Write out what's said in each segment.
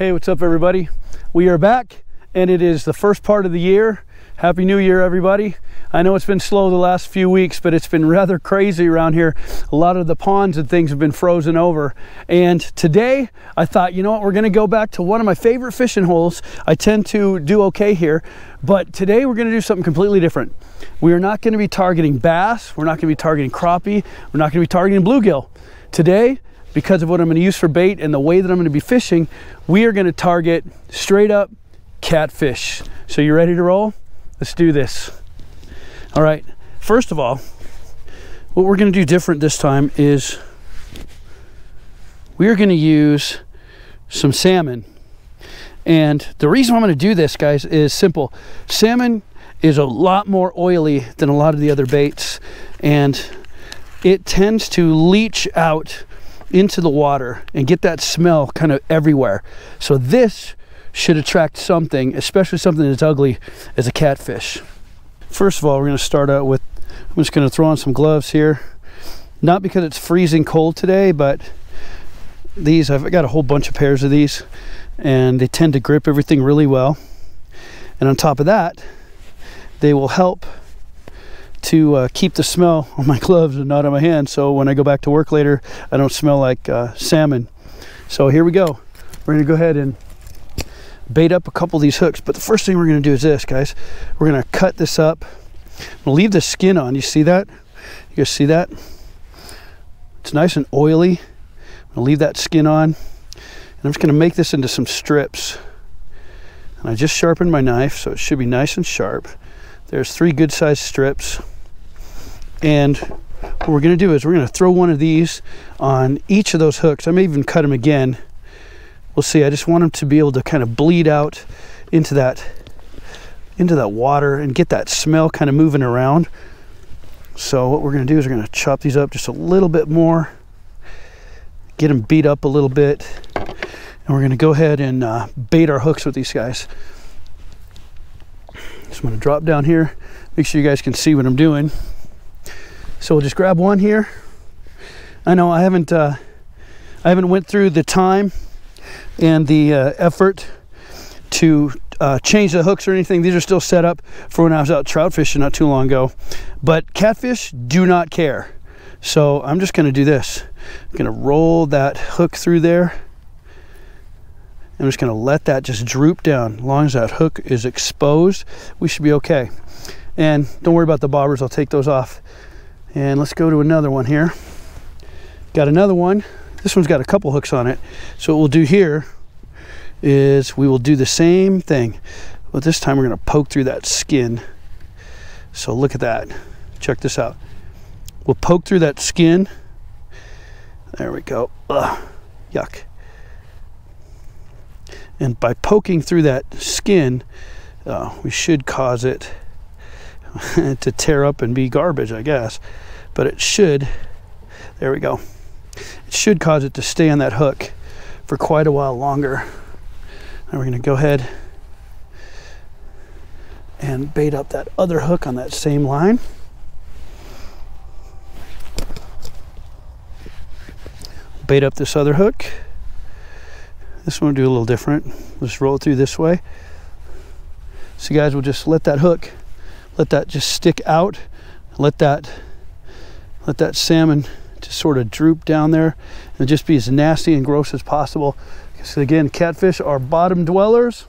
Hey, what's up, everybody? We are back, and it is the first part of the year. Happy New Year, everybody. I know it's been slow the last few weeks, but it's been rather crazy around here. A lot of the ponds and things have been frozen over. And today, I thought, you know what, we're gonna go back to one of my favorite fishing holes. I tend to do okay here, but today we're gonna do something completely different. We are not gonna be targeting bass, we're not gonna be targeting crappie, we're not gonna be targeting bluegill. Today, because of what I'm going to use for bait and the way that I'm going to be fishing, we are going to target straight up catfish. So you ready to roll? Let's do this. All right, first of all, what we're going to do different this time is we are going to use some salmon. And the reason I'm going to do this, guys, is simple. Salmon is a lot more oily than a lot of the other baits, and it tends to leach out into the water and get that smell kind of everywhere. So this should attract something, especially something as ugly as a catfish. First of all, we're going to start out with, I'm just going to throw on some gloves here. Not because it's freezing cold today, but these, I've got a whole bunch of pairs of these and they tend to grip everything really well. And on top of that, they will help to uh, keep the smell on my gloves and not on my hands. So when I go back to work later I don't smell like uh, salmon. So here we go. We're gonna go ahead and bait up a couple of these hooks. But the first thing we're gonna do is this guys. We're gonna cut this up. We'll leave the skin on. You see that? You guys see that? It's nice and oily. I'm gonna leave that skin on. And I'm just gonna make this into some strips. And I just sharpened my knife so it should be nice and sharp. There's three good sized strips and what we're going to do is we're going to throw one of these on each of those hooks. I may even cut them again. We'll see. I just want them to be able to kind of bleed out into that into that water and get that smell kind of moving around. So what we're going to do is we're going to chop these up just a little bit more, get them beat up a little bit, and we're going to go ahead and uh, bait our hooks with these guys. I'm going to drop down here, make sure you guys can see what I'm doing. So we'll just grab one here. I know I haven't uh, I haven't went through the time and the uh, effort to uh, change the hooks or anything. These are still set up for when I was out trout fishing not too long ago. But catfish do not care. So I'm just going to do this. I'm going to roll that hook through there. I'm just going to let that just droop down. As long as that hook is exposed, we should be okay. And don't worry about the bobbers. I'll take those off and let's go to another one here. Got another one. This one's got a couple hooks on it. So what we'll do here is we will do the same thing. But this time we're going to poke through that skin. So look at that. Check this out. We'll poke through that skin. There we go. Ugh, yuck. And by poking through that skin, uh, we should cause it to tear up and be garbage, I guess. But it should, there we go. It should cause it to stay on that hook for quite a while longer. Now we're going to go ahead and bait up that other hook on that same line. Bait up this other hook. This one will do a little different. Just roll it through this way. So guys, we'll just let that hook let that just stick out. Let that let that salmon just sort of droop down there and just be as nasty and gross as possible. Because again catfish are bottom dwellers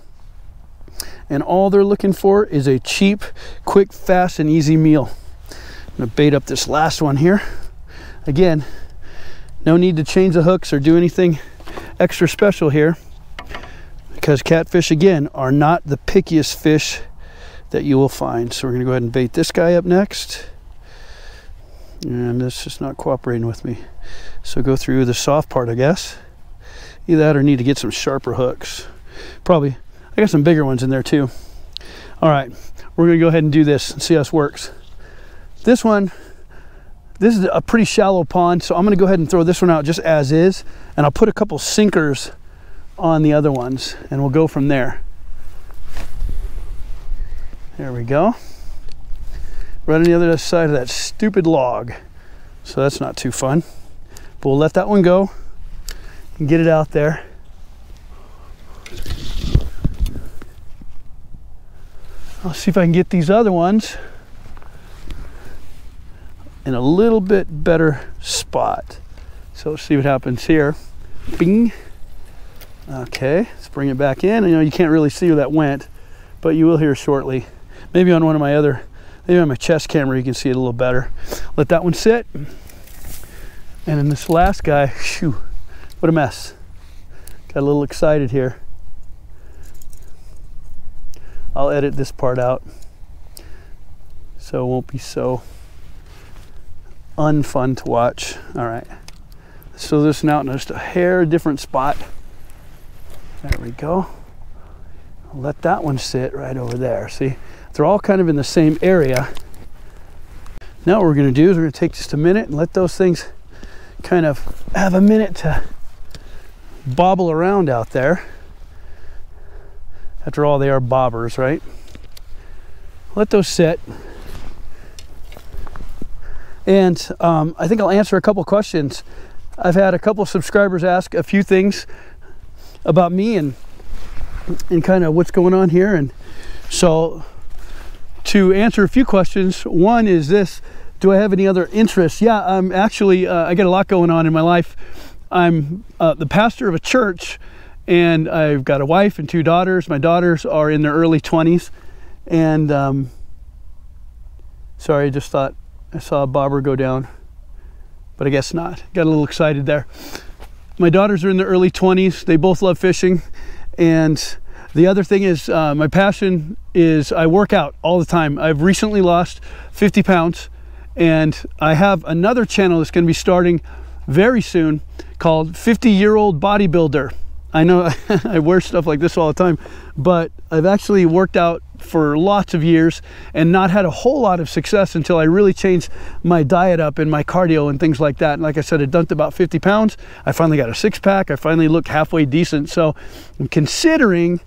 and all they're looking for is a cheap quick fast and easy meal. I'm to bait up this last one here. Again no need to change the hooks or do anything extra special here because catfish again are not the pickiest fish that you will find. So we're going to go ahead and bait this guy up next. And this is not cooperating with me. So go through the soft part, I guess. Either that or need to get some sharper hooks. Probably. I got some bigger ones in there too. All right, we're going to go ahead and do this and see how this works. This one, this is a pretty shallow pond, so I'm going to go ahead and throw this one out just as is, and I'll put a couple sinkers on the other ones, and we'll go from there. There we go. Right on the other side of that stupid log. So that's not too fun. But we'll let that one go and get it out there. I'll see if I can get these other ones in a little bit better spot. So let's see what happens here. Bing. Okay, let's bring it back in. I know you can't really see where that went, but you will hear shortly. Maybe on one of my other, maybe on my chest camera you can see it a little better. Let that one sit. And then this last guy, shoo, what a mess. Got a little excited here. I'll edit this part out so it won't be so unfun to watch. All right. So this now in just a hair different spot. There we go. Let that one sit right over there. See, they're all kind of in the same area. Now what we're gonna do is we're gonna take just a minute and let those things kind of have a minute to bobble around out there. After all, they are bobbers, right? Let those sit. And um, I think I'll answer a couple questions. I've had a couple subscribers ask a few things about me and and kind of what's going on here. And so to answer a few questions, one is this: Do I have any other interests? Yeah, I'm actually uh, I got a lot going on in my life. I'm uh, the pastor of a church and I've got a wife and two daughters. My daughters are in their early 20s, and um, sorry, I just thought I saw a bobber go down, but I guess not. Got a little excited there. My daughters are in their early 20s. They both love fishing, and the other thing is uh, my passion is I work out all the time. I've recently lost 50 pounds, and I have another channel that's going to be starting very soon called 50 Year Old Bodybuilder I know I wear stuff like this all the time, but I've actually worked out for lots of years and not had a whole lot of success until I really changed my diet up and my cardio and things like that. And like I said, I dumped about 50 pounds. I finally got a six pack. I finally look halfway decent. So I'm considering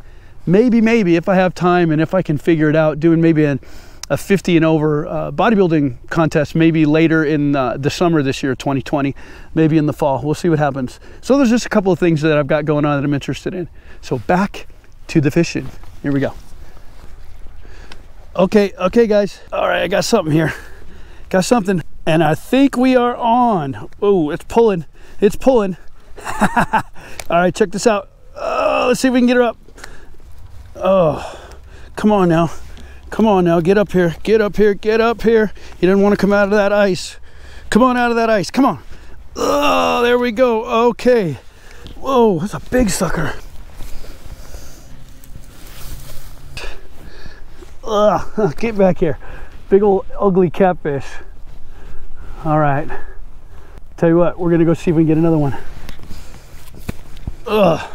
maybe, maybe if I have time and if I can figure it out, doing maybe an a 50 and over uh, bodybuilding contest maybe later in uh, the summer this year 2020 maybe in the fall. We'll see what happens. So there's just a couple of things that i've got going on that i'm interested in. So back to the fishing. Here we go. Okay okay guys. All right i got something here. Got something. And i think we are on. Oh it's pulling. It's pulling. All right check this out. Oh let's see if we can get her up oh come on now Come on now, get up here, get up here, get up here. He doesn't want to come out of that ice. Come on out of that ice, come on. Oh, there we go, okay. Whoa, that's a big sucker. Ugh, get back here. Big old ugly catfish. All right. Tell you what, we're gonna go see if we can get another one. Ugh.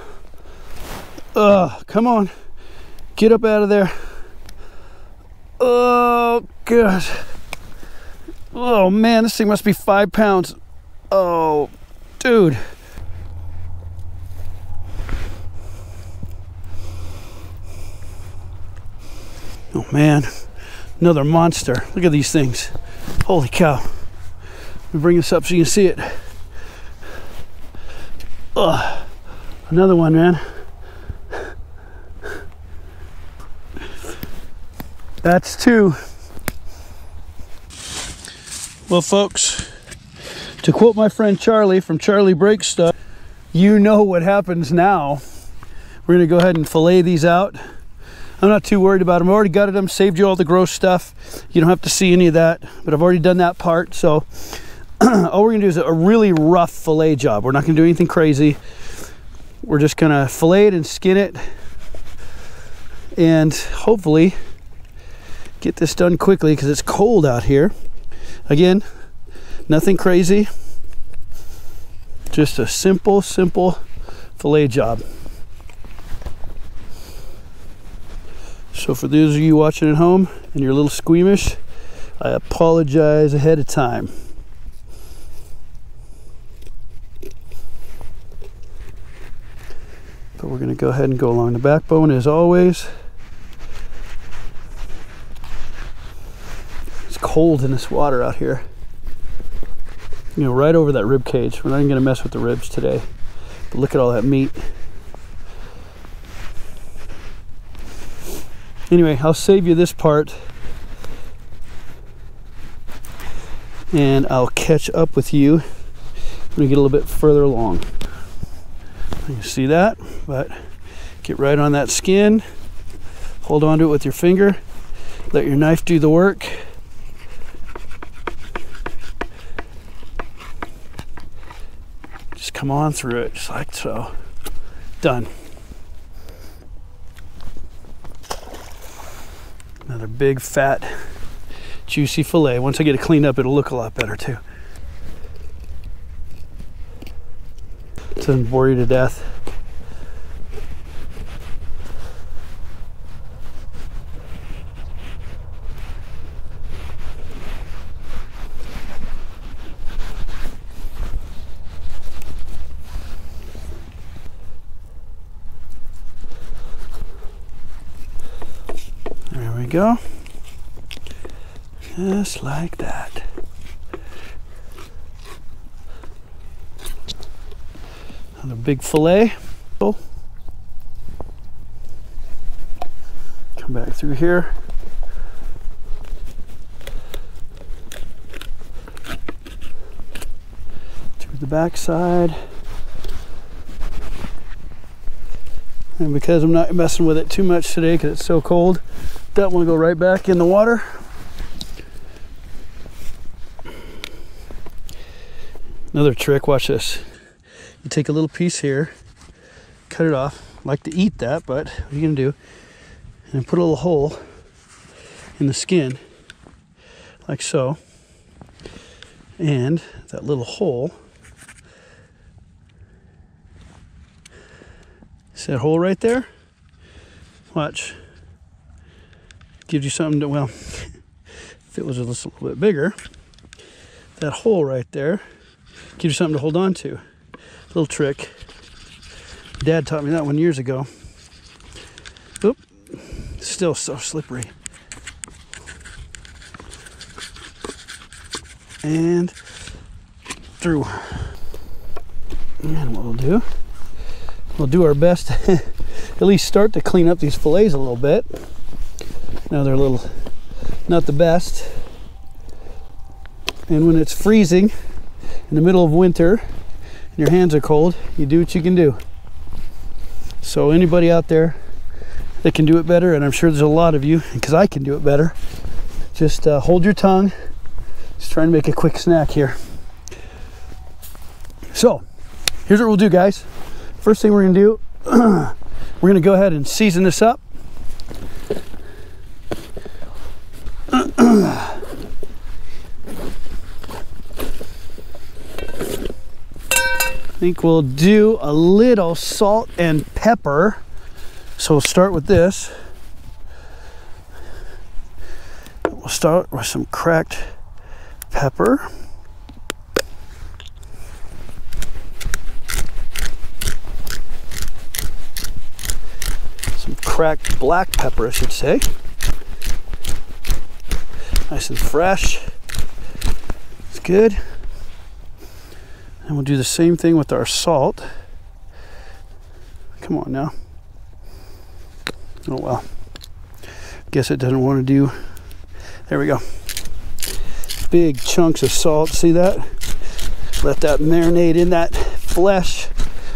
Ugh, come on. Get up out of there. Oh, God. Oh, man, this thing must be five pounds. Oh, dude. Oh, man. Another monster. Look at these things. Holy cow. Let me bring this up so you can see it. Oh, another one, man. That's two. Well, folks, to quote my friend Charlie from Charlie Breaks Stuff, you know what happens now. We're gonna go ahead and fillet these out. I'm not too worried about them. I've already gutted them, saved you all the gross stuff. You don't have to see any of that, but I've already done that part. So all we're gonna do is a really rough fillet job. We're not gonna do anything crazy. We're just gonna fillet it and skin it and hopefully get this done quickly because it's cold out here. Again, nothing crazy. Just a simple, simple fillet job. So for those of you watching at home and you're a little squeamish, I apologize ahead of time. But we're going to go ahead and go along the backbone as always. Cold in this water out here. You know, right over that rib cage. We're not even gonna mess with the ribs today. But look at all that meat. Anyway, I'll save you this part. And I'll catch up with you when we get a little bit further along. You see that? But get right on that skin. Hold on to it with your finger. Let your knife do the work. Come on through it, just like so. Done. Another big, fat, juicy filet. Once I get it cleaned up, it'll look a lot better too. Doesn't bore you to death. There we go. Just like that. Another big fillet. Come back through here. To the back side. And because I'm not messing with it too much today because it's so cold, that one will go right back in the water. Another trick, watch this. You take a little piece here, cut it off. I like to eat that, but what are you gonna do? And put a little hole in the skin, like so. And that little hole, see that hole right there? Watch. Gives you something to, well, if it was a little bit bigger, that hole right there gives you something to hold on to. Little trick. Dad taught me that one years ago. Oop, still so slippery. And through. And what we'll do, we'll do our best at least start to clean up these fillets a little bit. Now they're a little not the best. And when it's freezing in the middle of winter and your hands are cold, you do what you can do. So anybody out there that can do it better, and I'm sure there's a lot of you, because I can do it better, just uh, hold your tongue. Just trying to make a quick snack here. So here's what we'll do, guys. First thing we're gonna do, we're gonna go ahead and season this up. I think we'll do a little salt and pepper. So we'll start with this. We'll start with some cracked pepper. Some cracked black pepper, I should say. Nice and fresh. It's good. And we'll do the same thing with our salt. Come on now. Oh well. Guess it doesn't want to do. There we go. Big chunks of salt. See that? Let that marinate in that flesh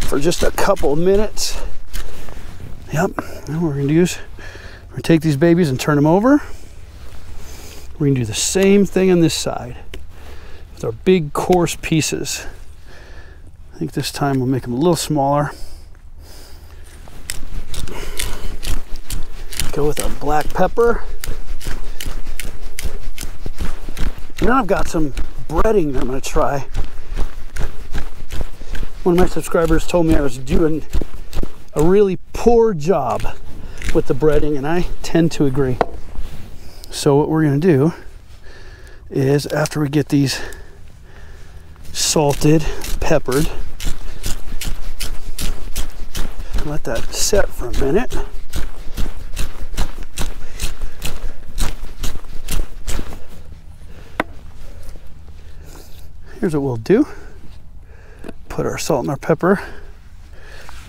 for just a couple minutes. Yep. And what we're going to do is we're going to take these babies and turn them over. We're going to do the same thing on this side with our big coarse pieces. Think this time we'll make them a little smaller. Go with a black pepper. And then I've got some breading that I'm going to try. One of my subscribers told me I was doing a really poor job with the breading, and I tend to agree. So, what we're going to do is after we get these salted, peppered. Let that set for a minute. Here's what we'll do. Put our salt and our pepper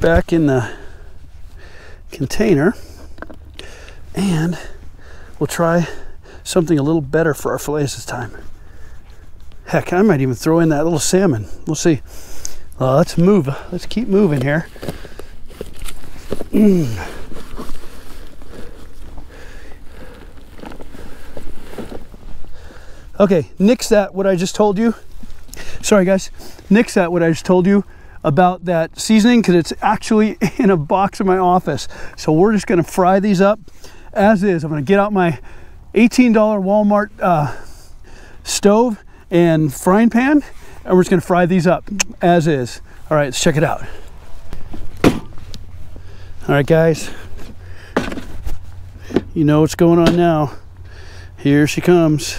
back in the container. And we'll try something a little better for our fillets this time. Heck, I might even throw in that little salmon. We'll see. Uh, let's move. Let's keep moving here. Okay, nix that what I just told you. Sorry guys, nix that what I just told you about that seasoning because it's actually in a box in my office. So we're just gonna fry these up as is. I'm gonna get out my $18 Walmart uh, stove and frying pan and we're just gonna fry these up as is. All right, let's check it out. All right, guys, you know what's going on now. Here she comes.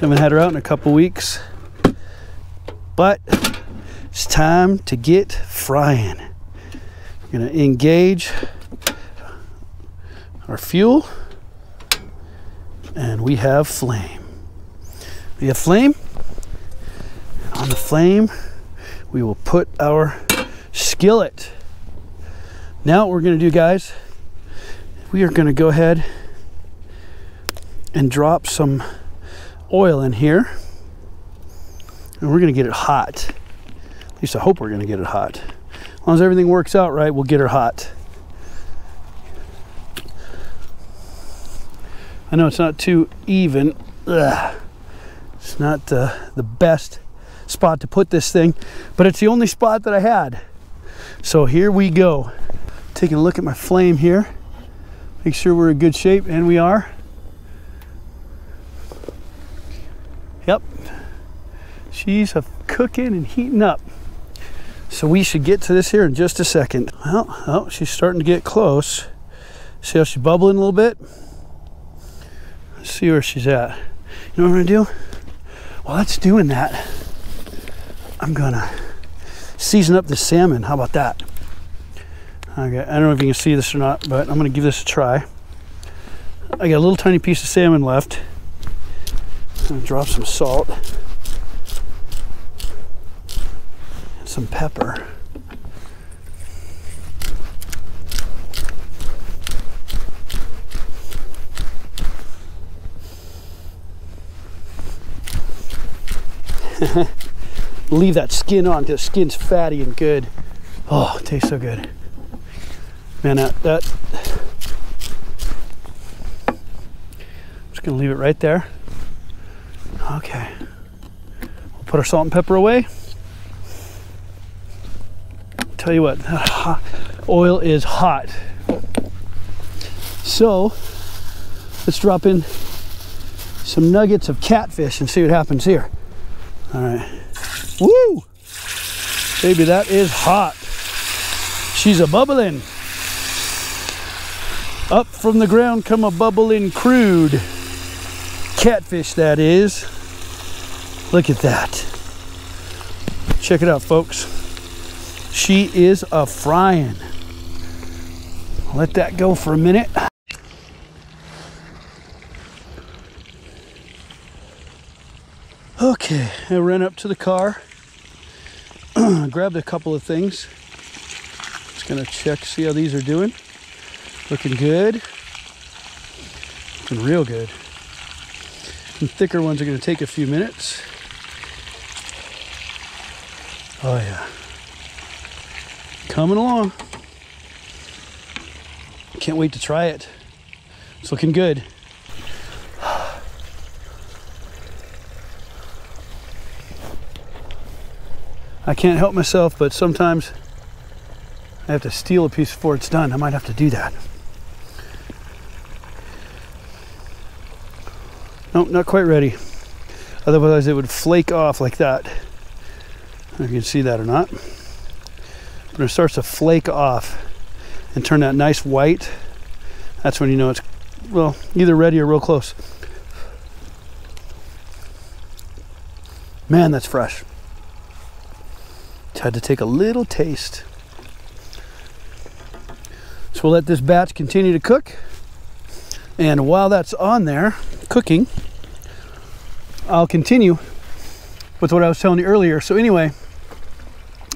Haven't had her out in a couple weeks. But it's time to get frying. We're gonna engage our fuel and we have flame. We have flame. On the flame, we will put our skillet. Now what we're gonna do guys, we are gonna go ahead and drop some oil in here and we're going to get it hot. At least I hope we're going to get it hot. As long as everything works out right, we'll get her hot. I know it's not too even. Ugh. It's not uh, the best spot to put this thing, but it's the only spot that I had. So here we go. Taking a look at my flame here. Make sure we're in good shape, and we are. Yep. She's a cooking and heating up. So we should get to this here in just a second. Well, oh, she's starting to get close. See how she's bubbling a little bit? Let's see where she's at. You know what I'm gonna do? While that's doing that, I'm gonna season up the salmon. How about that? Okay, I don't know if you can see this or not, but I'm gonna give this a try. I got a little tiny piece of salmon left. I'm gonna drop some salt, And some pepper. Leave that skin on because the skin's fatty and good. Oh, it tastes so good. Man, uh, that, that I'm just gonna leave it right there. Okay. We'll put our salt and pepper away. Tell you what, that oil is hot. So let's drop in some nuggets of catfish and see what happens here. All right. Woo! Baby, that is hot. She's a bubbling. Up from the ground come a bubbling crude catfish that is. Look at that. Check it out, folks. She is a frying. Let that go for a minute. Okay, I ran up to the car, grabbed a couple of things. Just gonna check, see how these are doing. Looking good. Looking real good. Some thicker ones are going to take a few minutes. Oh yeah. Coming along. Can't wait to try it. It's looking good. I can't help myself, but sometimes I have to steal a piece before it's done. I might have to do that. Not quite ready. Otherwise it would flake off like that. if you can see that or not. When it starts to flake off and turn that nice white, that's when you know it's, well, either ready or real close. Man, that's fresh. Had to take a little taste. So we'll let this batch continue to cook. And while that's on there, cooking, I'll continue with what I was telling you earlier. So anyway,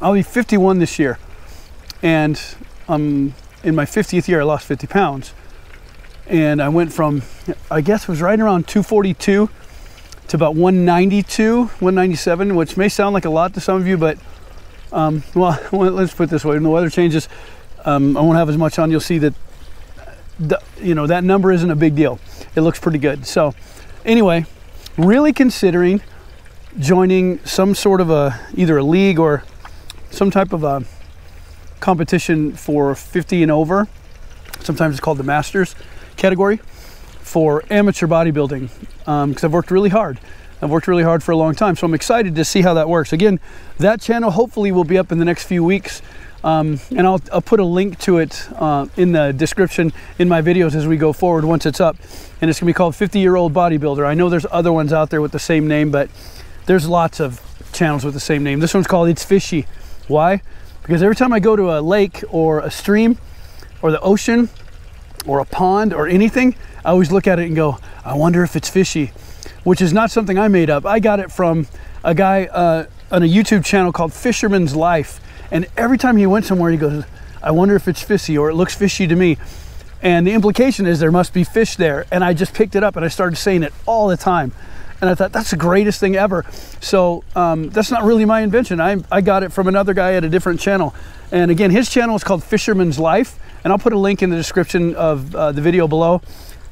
I'll be 51 this year, and I'm in my 50th year, I lost 50 pounds. and I went from, I guess it was right around 242 to about 192, 197, which may sound like a lot to some of you, but um, well, let's put it this way: when the weather changes, um, I won't have as much on. You'll see that, the, you know, that number isn't a big deal. It looks pretty good. So, anyway, really considering joining some sort of a either a league or some type of a competition for 50 and over. Sometimes it's called the Masters category for amateur bodybuilding because um, I've worked really hard. I've worked really hard for a long time, so I'm excited to see how that works. Again, that channel hopefully will be up in the next few weeks, um, and I'll, I'll, put a link to it uh, in the description in my videos as we go forward once it's up. And it's gonna be called 50 Year Old Bodybuilder. I know there's other ones out there with the same name, but there's lots of channels with the same name. This one's called It's Fishy. Why? Because every time I go to a lake or a stream or the ocean or a pond or anything, I always look at it and go, I wonder if it's fishy, which is not something I made up. I got it from a guy uh, on a YouTube channel called Fisherman's Life. And every time he went somewhere, he goes, I wonder if it's fishy or it looks fishy to me. And the implication is there must be fish there. And I just picked it up and I started saying it all the time. And I thought, that's the greatest thing ever. So um, that's not really my invention. I, I got it from another guy at a different channel. And again, his channel is called Fisherman's Life. And I'll put a link in the description of uh, the video below.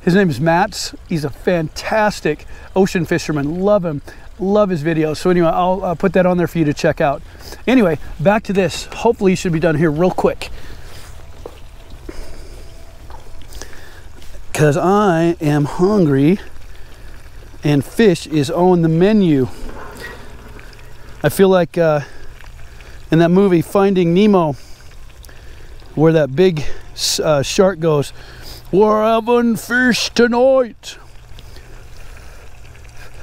His name is Mats. He's a fantastic ocean fisherman. Love him. Love his videos. So anyway, I'll uh, put that on there for you to check out. Anyway, back to this. Hopefully you should be done here real quick. Because I am hungry and fish is on the menu. I feel like uh, in that movie Finding Nemo, where that big uh, shark goes, We're having fish tonight.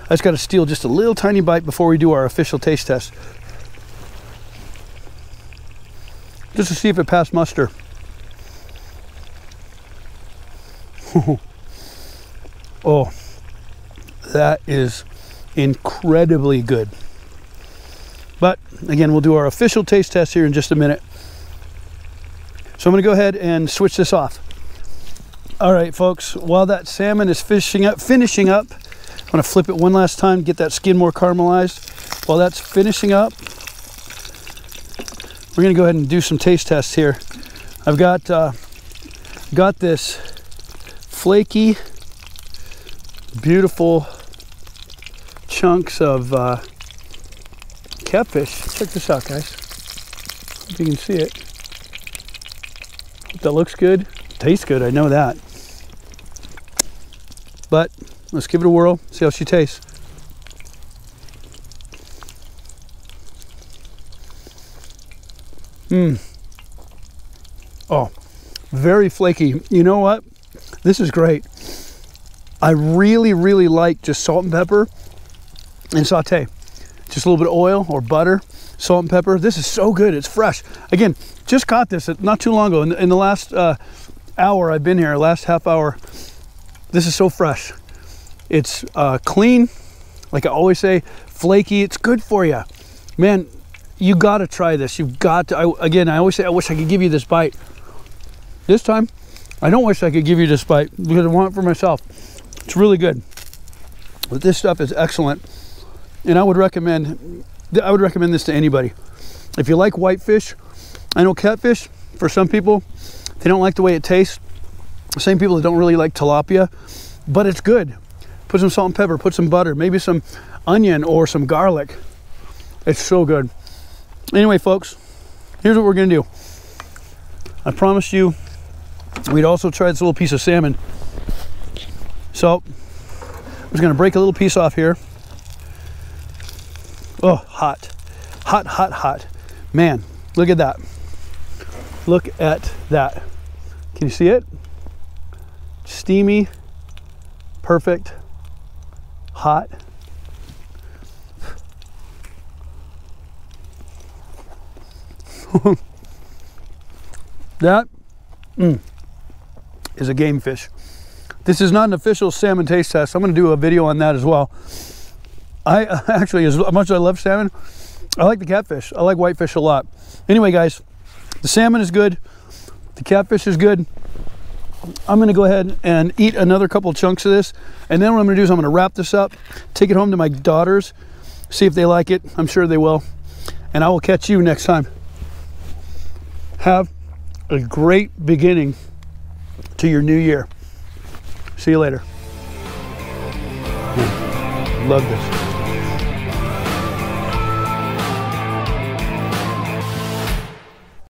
I just got to steal just a little tiny bite before we do our official taste test. Just to see if it passed muster. oh. That is incredibly good. But again, we'll do our official taste test here in just a minute. So I'm to go ahead and switch this off. All right, folks, while that salmon is fishing up, finishing up, I'm to flip it one last time, get that skin more caramelized. While that's finishing up, we're to go ahead and do some taste tests here. I've got uh, got this flaky, beautiful chunks of uh, catfish. Check this out, guys. If you can see it. that looks good. Tastes good, I know that. But let's give it a whirl, see how she tastes. Mmm. Oh, very flaky. You know what? This is great. I really, really like just salt and pepper and saute. Just a little bit of oil or butter, salt and pepper. This is so good. It's fresh. Again, just caught this not too long ago. In, in the last uh, hour I've been here, last half hour, this is so fresh. It's uh, clean, like I always say, flaky. It's good for you. Man, you got to try this. You've got to. I, again, I always say, I wish I could give you this bite. This time, I don't wish I could give you this bite because I want it for myself. It's really good. But this stuff is excellent and I would recommend I would recommend this to anybody. If you like whitefish, I know catfish for some people they don't like the way it tastes. Same people that don't really like tilapia, but it's good. Put some salt and pepper, put some butter, maybe some onion or some garlic. It's so good. Anyway, folks, here's what we're gonna do. I promised you we'd also try this little piece of salmon. So I'm just gonna break a little piece off here. Oh, hot. Hot, hot, hot. Man, look at that. Look at that. Can you see it? Steamy, perfect, hot. that mm, is a game fish. This is not an official salmon taste test. I'm going to do a video on that as well. I actually, as much as I love salmon, I like the catfish. I like whitefish a lot. Anyway, guys, the salmon is good. The catfish is good. I'm gonna go ahead and eat another couple chunks of this. And then what I'm gonna do is I'm gonna wrap this up, take it home to my daughters, see if they like it. I'm sure they will. And I will catch you next time. Have a great beginning to your new year. See you later. Love this.